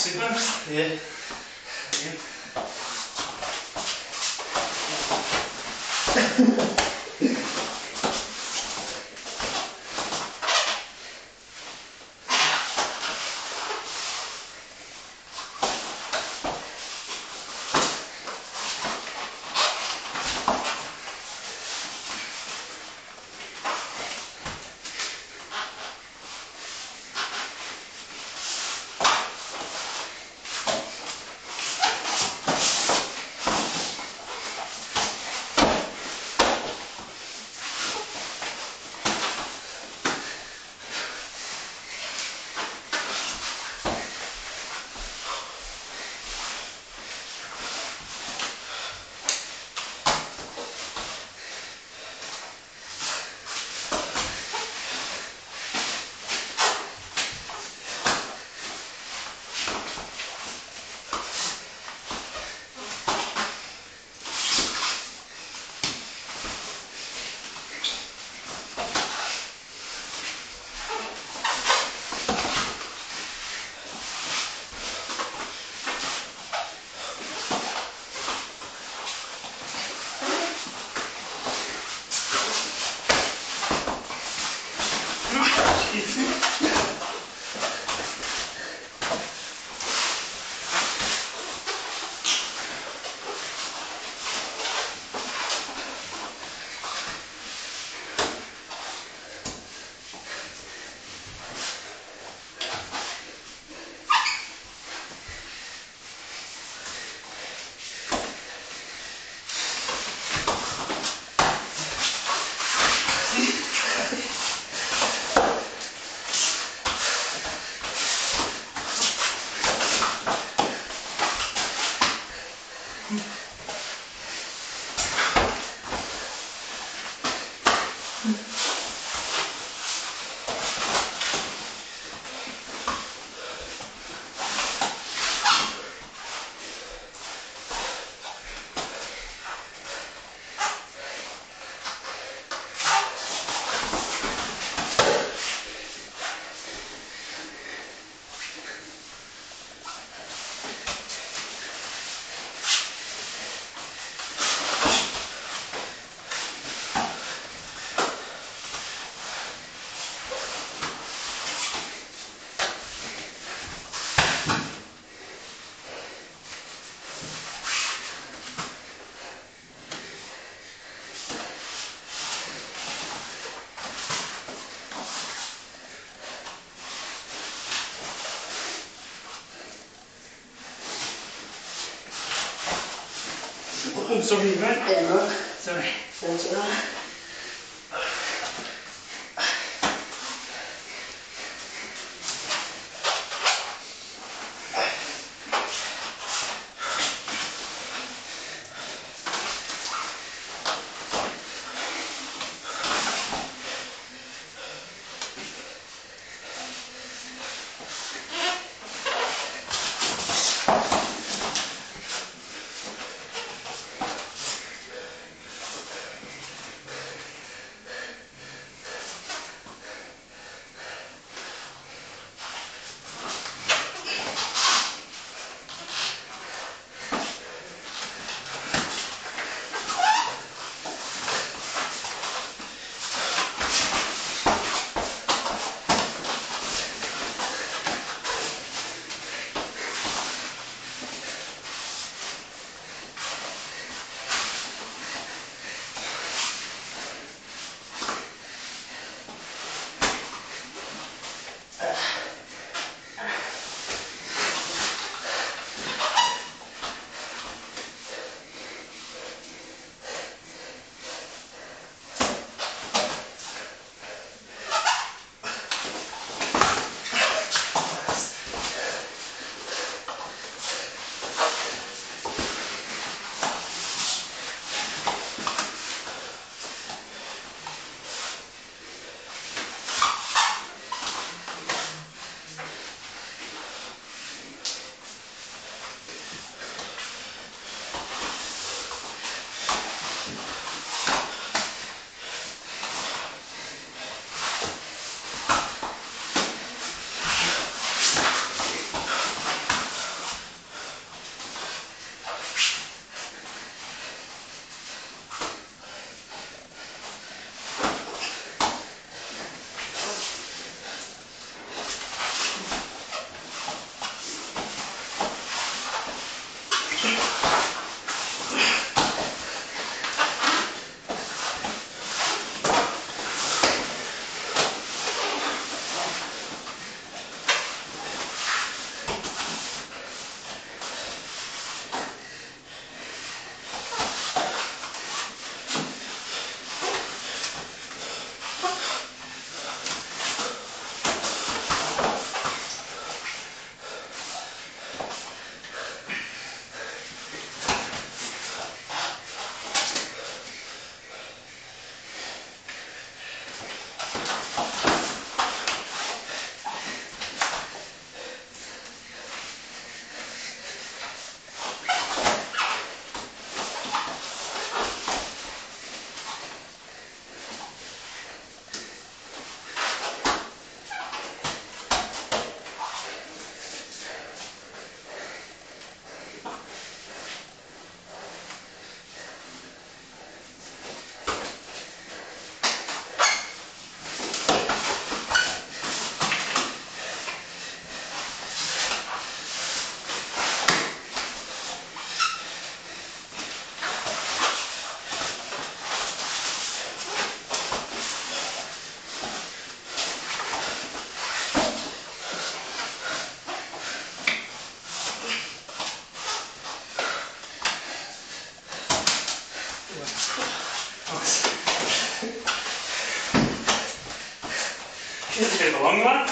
Super. Yeah. I'm sorry, man. Yeah, look. Sorry. That's all right. ロングマン。